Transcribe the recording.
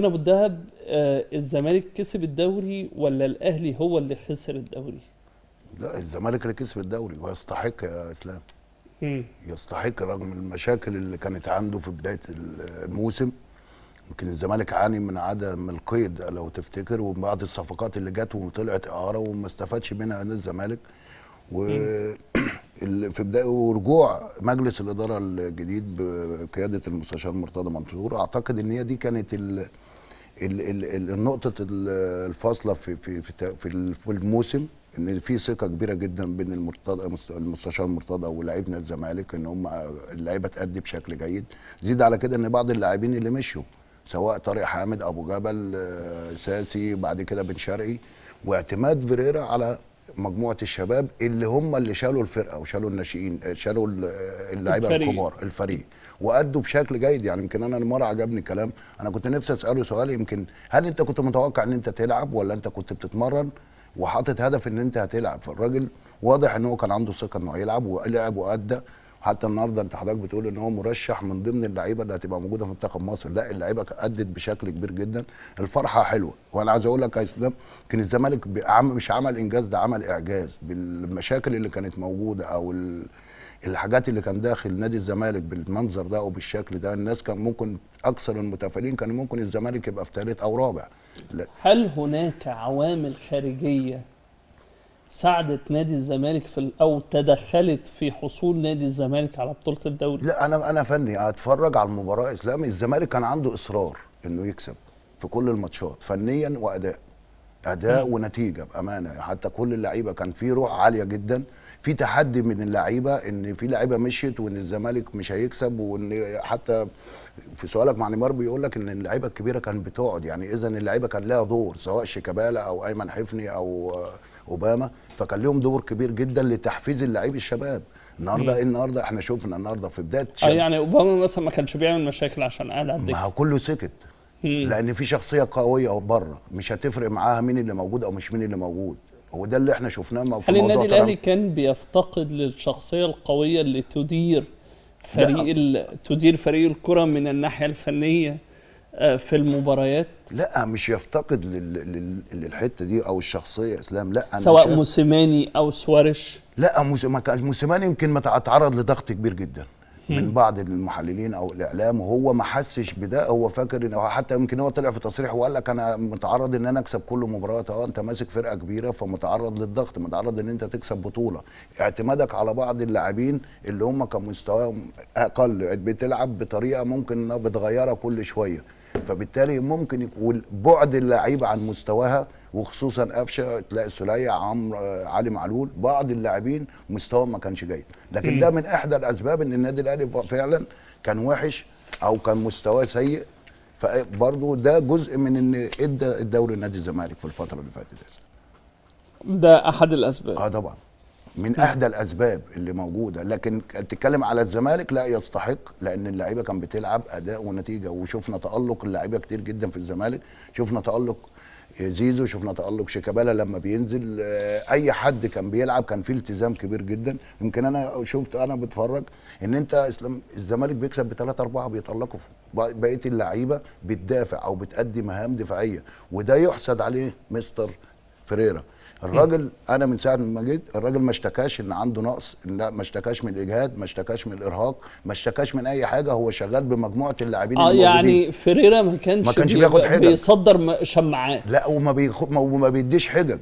هنا أبو الدهب آه الزمالك كسب الدوري ولا الأهلي هو اللي خسر الدوري؟ لا الزمالك اللي كسب الدوري ويستحق يا إسلام. مم. يستحق رغم المشاكل اللي كانت عنده في بداية الموسم. يمكن الزمالك عاني من عدم القيد لو تفتكر وبعض الصفقات اللي جت وطلعت إعارة وما استفادش منها نادي الزمالك. و في بداية ورجوع مجلس الإدارة الجديد بقيادة المستشار مرتضى منصور أعتقد إن هي دي كانت ال ال ال ال النقطه ال- الفاصلة في في في في ال- في الموسم إن في ثقة كبيرة جدا بين المرتضى المستشار مرتضى ولاعيبه الزمالك إن هم اللعيبة تأدي بشكل جيد. زيد على كده إن بعض اللاعبين اللي مشوا سواء طارق حامد أبو جبل آه، ساسي بعد كده بن شرقي واعتماد فيريرا على مجموعة الشباب اللي هم اللي شالوا الفرقة وشالوا الناشئين شالوا ال- اللعيبة الفريق. الكبار الفريق. وأدوا بشكل جيد. يعني يمكن أنا مره عجبني كلام. أنا كنت نفسي أسأله سؤال. يمكن هل أنت كنت متوقع إن أنت تلعب ولا أنت كنت بتتمرن وحاطط هدف إن أنت هتلعب؟ فالراجل واضح إن هو كان عنده ثقة إنه هيلعب ولعب وأدى. حتى النهارده انت حضرتك بتقول ان هو مرشح من ضمن اللعيبه اللي هتبقى موجوده في منتخب مصر. لا اللعيبه ادت بشكل كبير جدا. الفرحة حلوة. وأنا عايز أقول لك يا إسلام كان الزمالك مش عمل إنجاز ده عمل إعجاز. بالمشاكل اللي كانت موجودة أو ال... الحاجات اللي كان داخل نادي الزمالك بالمنظر ده وبالشكل ده الناس كان ممكن أكثر المتفائلين كان ممكن الزمالك يبقى في ثالث أو رابع. لا. هل هناك عوامل خارجية ساعدت نادي الزمالك في أو تدخلت في حصول نادي الزمالك على بطولة الدوري. لا أنا أنا فني. اتفرج على المباراة إسلامي الزمالك كان عنده إصرار إنه يكسب في كل الماتشات فنيا وأداء. أداء ونتيجة بأمانة. حتى كل اللعيبة كان في روح عالية جدا. في تحدي من اللعيبة إن في لعيبة مشيت وإن الزمالك مش هيكسب وإن حتى في سؤالك مع نيمار بيقول لك إن اللعيبة الكبيرة كانت بتقعد. يعني اذا اللعيبة كان لها دور سواء شيكابالا أو أيمن حفني أو أوباما فكان لهم دور كبير جدا لتحفيز اللعيب الشباب. النهارده إيه النهارده؟ إحنا شفنا النهارده في بداية آه شاب يعني أوباما مثلا ما كانش بيعمل مشاكل عشان قاعد على ما هو كله سكت. لأن في شخصية قوية بره. مش هتفرق معاها مين اللي موجود أو مش مين اللي موجود. هو ده اللي إحنا شفناه في هل موضوع النادي. الأهلي كان بيفتقد للشخصية القوية اللي تدير فريق ال... تدير فريق الكرة من الناحية الفنية. آه، في المباريات؟ لا مش يفتقد لل... لل... للحتة دي أو الشخصية إسلام. لا أنا سواء موسيماني أو سوارش لا موسيماني يمكن ما تعرض لضغط كبير جدا من بعض المحللين أو الإعلام وهو ما حسش بده. هو فاكر ان حتى يمكن هو طلع في تصريح وقال لك أنا متعرض إن أنا أكسب كل مباراة. آه أنت ماسك فرقة كبيرة فمتعرض للضغط متعرض إن أنت تكسب بطولة. اعتمادك على بعض اللاعبين اللي هم كان مستواهم أقل بتلعب بطريقة ممكن إنها بتغيرها كل شوية. فبالتالي ممكن يكون بعد اللعيبه عن مستواها وخصوصا قفشة تلاقي سلية عمرو آه، علي معلول بعض اللاعبين مستواهم ما كانش جيد. لكن ده من إحدى الأسباب إن النادي الأهلي فعلا كان وحش أو كان مستواه سيء. فبرضه ده جزء من إن إدى الدوري نادي الزمالك في الفترة اللي فاتت. ده أحد الأسباب. آه طبعا. من إحدى الأسباب اللي موجودة. لكن تتكلم على الزمالك لا يستحق لأن اللعيبة كان بتلعب أداء ونتيجة. وشفنا تألق اللعيبة كتير جدا في الزمالك. شفنا تألق زيزو شفنا تألق شيكابالا لما بينزل. آه، أي حد كان بيلعب كان فيه التزام كبير جدا. يمكن أنا شفت أنا بتفرج إن أنت اسلام الزمالك بيكسب بثلاثة أربعة بيتألقوا بقية اللعيبة بتدافع أو بتأدي مهام دفاعية. وده يحسد عليه مستر فريرا الراجل أنا من ساعة ما جيت الراجل ما اشتكاش إن عنده نقص لا ما اشتكاش من الإجهاد ما اشتكاش من الإرهاق ما اشتكاش من أي حاجة هو شغال بمجموعة اللاعبين آه. يعني فيريرا ما كانش ما كانش بي- بياخد حجج. بيصدر شماعات لا وما بيخ... ما- وما بيديش حجج